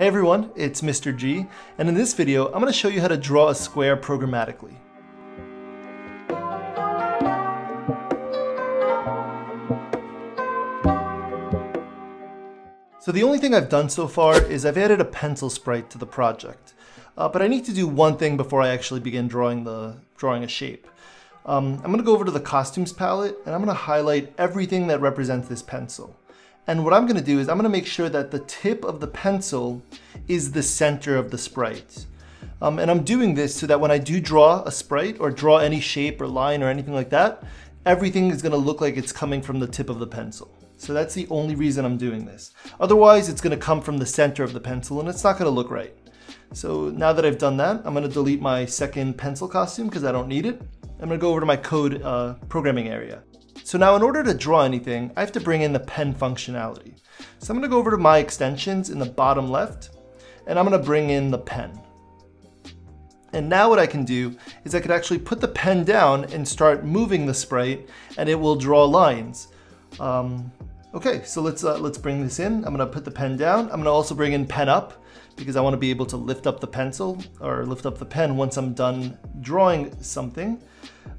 Hey everyone, it's Mr. G, and in this video, I'm going to show you how to draw a square programmatically. So the only thing I've done so far is I've added a pencil sprite to the project. Uh, but I need to do one thing before I actually begin drawing, the, drawing a shape. Um, I'm going to go over to the costumes palette and I'm going to highlight everything that represents this pencil. And what I'm gonna do is I'm gonna make sure that the tip of the pencil is the center of the sprite. Um, and I'm doing this so that when I do draw a sprite or draw any shape or line or anything like that, everything is gonna look like it's coming from the tip of the pencil. So that's the only reason I'm doing this. Otherwise, it's gonna come from the center of the pencil and it's not gonna look right. So now that I've done that, I'm gonna delete my second pencil costume because I don't need it. I'm gonna go over to my code uh, programming area. So now in order to draw anything, I have to bring in the pen functionality. So I'm gonna go over to my extensions in the bottom left, and I'm gonna bring in the pen. And now what I can do is I could actually put the pen down and start moving the sprite and it will draw lines. Um, okay, so let's, uh, let's bring this in. I'm gonna put the pen down. I'm gonna also bring in pen up because I wanna be able to lift up the pencil or lift up the pen once I'm done drawing something.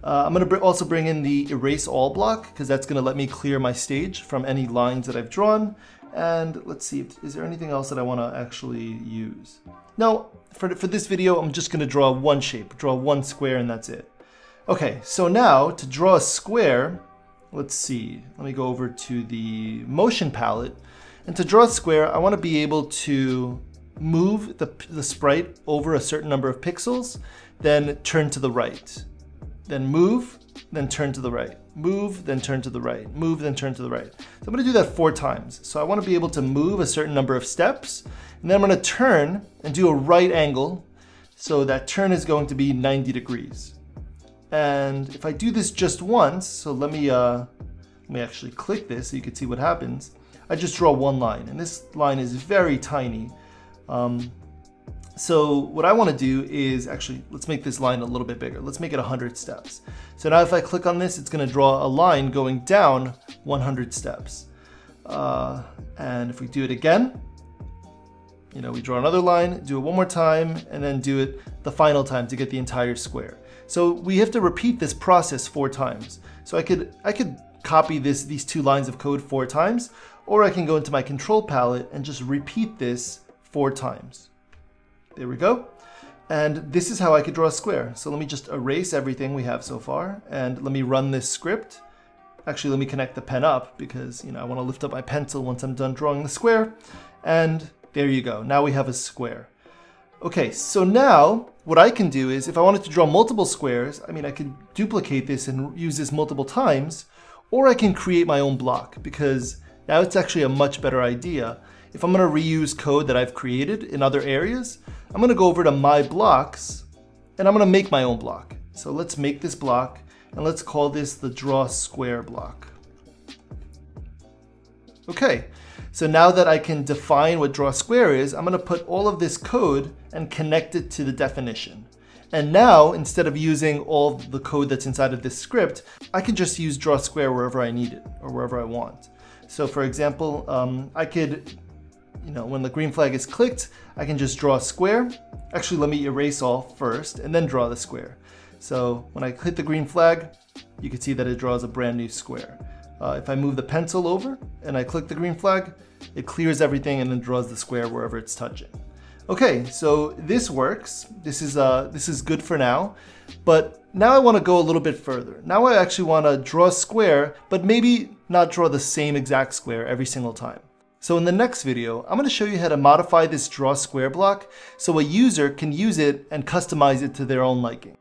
Uh, I'm going to also bring in the erase all block because that's going to let me clear my stage from any lines that I've drawn. And let's see, is there anything else that I want to actually use? No, for, for this video, I'm just going to draw one shape, draw one square and that's it. Okay, so now to draw a square, let's see, let me go over to the motion palette. And to draw a square, I want to be able to move the, the sprite over a certain number of pixels, then turn to the right then move, then turn to the right. Move, then turn to the right. Move, then turn to the right. So I'm gonna do that four times. So I wanna be able to move a certain number of steps, and then I'm gonna turn and do a right angle. So that turn is going to be 90 degrees. And if I do this just once, so let me, uh, let me actually click this so you can see what happens. I just draw one line, and this line is very tiny. Um, so what I want to do is actually, let's make this line a little bit bigger. Let's make it 100 steps. So now if I click on this, it's going to draw a line going down 100 steps. Uh, and if we do it again, you know, we draw another line, do it one more time, and then do it the final time to get the entire square. So we have to repeat this process four times. So I could, I could copy this, these two lines of code four times, or I can go into my control palette and just repeat this four times. There we go. And this is how I could draw a square. So let me just erase everything we have so far and let me run this script. Actually, let me connect the pen up because you know I want to lift up my pencil once I'm done drawing the square. And there you go. Now we have a square. Okay, so now what I can do is if I wanted to draw multiple squares, I mean, I could duplicate this and use this multiple times, or I can create my own block because now it's actually a much better idea. If I'm going to reuse code that I've created in other areas, I'm gonna go over to my blocks and I'm gonna make my own block. So let's make this block and let's call this the draw square block. Okay, so now that I can define what draw square is, I'm gonna put all of this code and connect it to the definition. And now, instead of using all the code that's inside of this script, I can just use draw square wherever I need it or wherever I want. So for example, um, I could you know, when the green flag is clicked, I can just draw a square. Actually, let me erase all first and then draw the square. So when I hit the green flag, you can see that it draws a brand new square. Uh, if I move the pencil over and I click the green flag, it clears everything and then draws the square wherever it's touching. Okay, so this works. This is, uh, this is good for now. But now I want to go a little bit further. Now I actually want to draw a square, but maybe not draw the same exact square every single time. So in the next video, I'm going to show you how to modify this draw square block so a user can use it and customize it to their own liking.